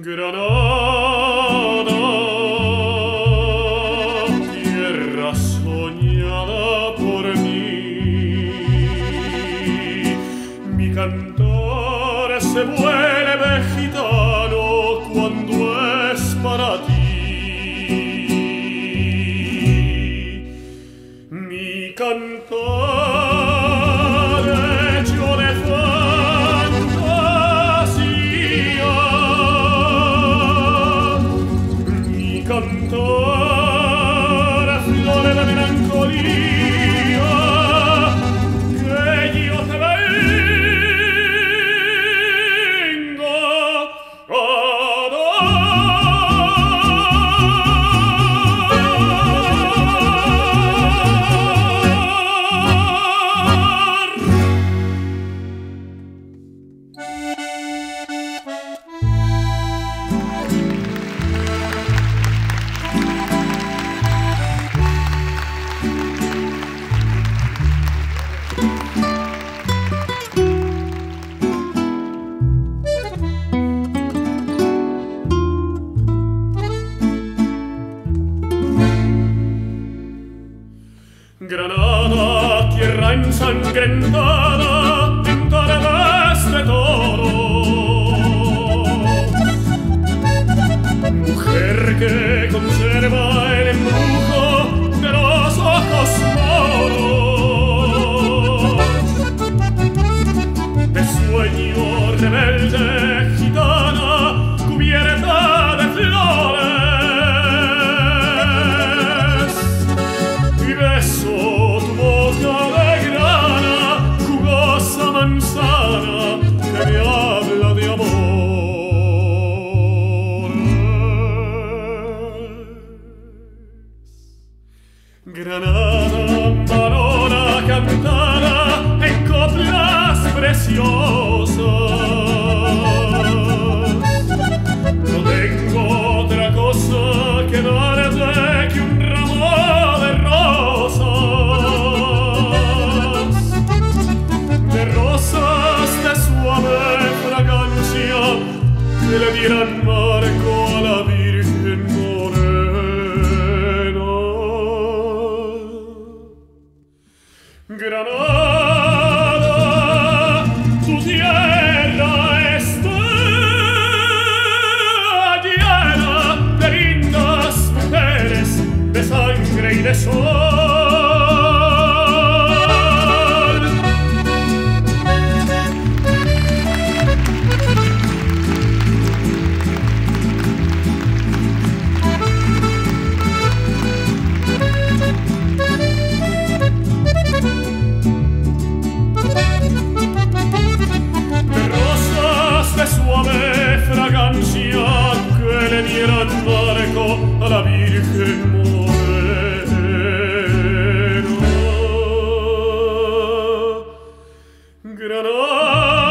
Granada soñada por mí. Mi cantor se vuelve gitano cuando es para ti. Mi cantor hecho de fantasía. Mi cantor You. ensangrentada Granada, Marona, Capitana, en coplas preciosas. No tengo otra cosa que darte que un ramo de rosas. De rosas de suave fragancia que le dieran más. fine sol. Rosas de suave fragancia que le diera el barco a la Virgen Oh.